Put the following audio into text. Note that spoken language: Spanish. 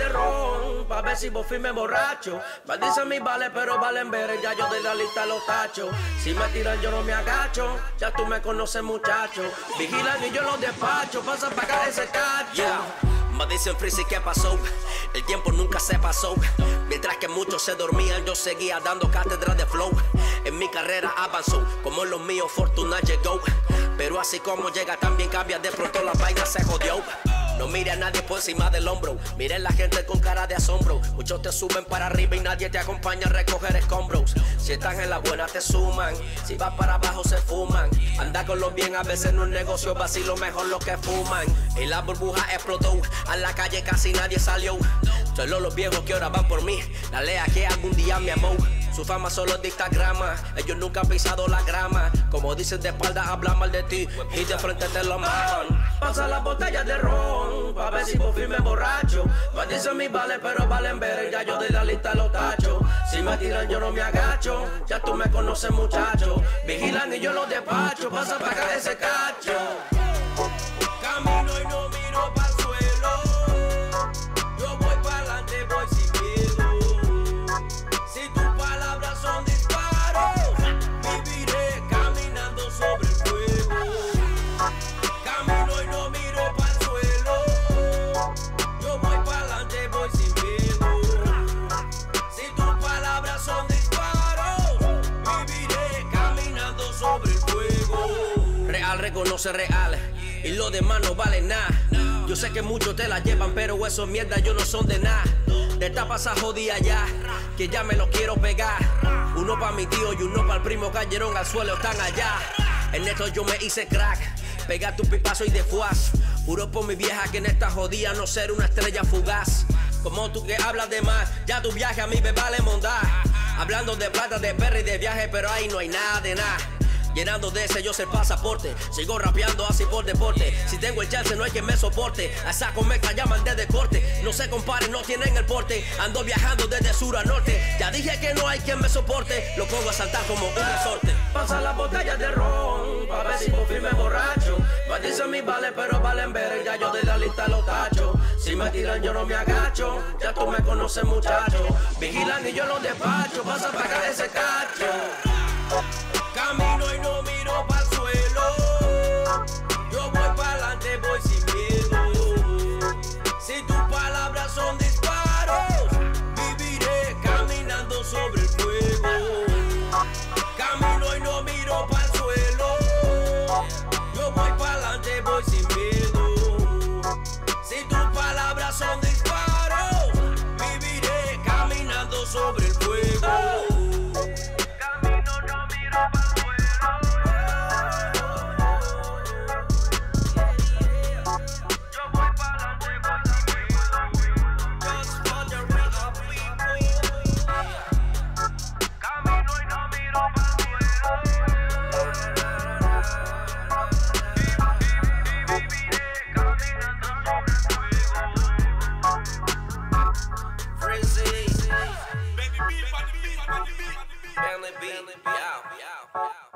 de pa' ver si vos firme borracho. Maldicen mis vales, pero valen ver, ya yo de la lista los tachos. Si me tiran, yo no me agacho, ya tú me conoces, muchacho. Vigilan y yo los despacho, pasa pa' acá ese cacho. Yeah. Me dicen Freezy ¿qué pasó? El tiempo nunca se pasó. Mientras que muchos se dormían, yo seguía dando cátedra de flow. En mi carrera avanzó, como en los míos, fortuna llegó. Pero así como llega, también cambia. De pronto la vaina se jodió. No mire a nadie por encima del hombro. Miren la gente con cara de asombro. Muchos te suben para arriba y nadie te acompaña a recoger escombros. Si están en la buena te suman. Si vas para abajo se fuman. Anda con los bien, a veces no es negocio, vacilo mejor lo que fuman. Y la burbuja explotó. A la calle casi nadie salió. Solo los viejos que ahora van por mí. La lea que algún día me amó. Su fama solo es de Instagrama. Ellos nunca han pisado la grama. Como dicen de espalda, hablan mal de ti. Y de frente te lo matan. Pasa las botellas de ron, pa' ver si vos firme borracho. Maldicen mis vales, pero valen ver, ya yo de la lista los tachos. Si me tiran, yo no me agacho, ya tú me conoces, muchacho. Vigilan y yo los despacho, pasa pa' acá ese cacho. Real reconoce real y lo demás no vale nada. Yo sé que muchos te la llevan, pero esos mierda yo no son de nada. De esta pasa jodida ya, que ya me lo quiero pegar. Uno pa' mi tío y uno pa' el primo cayeron al suelo, están allá. En esto yo me hice crack, pega tu pipazo y de fuas. Juro por mi vieja que en esta jodida no ser una estrella fugaz. Como tú que hablas de más, ya tu viaje a mí me vale mondar. Hablando de plata, de perra y de viaje, pero ahí no hay nada de nada. Llenando de sellos el pasaporte, sigo rapeando así por deporte. Si tengo el chance, no hay quien me soporte. A saco me llaman desde corte. No se comparen, no tienen el porte. Ando viajando desde sur a norte. Ya dije que no hay quien me soporte. Lo pongo a saltar como un resorte. Pasa las botellas de ron, pa' ver si por firme borracho. Maldicen mis vales, pero valen ver, ya yo de la lista los tachos. Si me tiran, yo no me agacho, ya tú me conoces, muchacho. Vigilan y yo los despacho, pasa pa' acá ese cacho. Melon B. Melon Out. Out.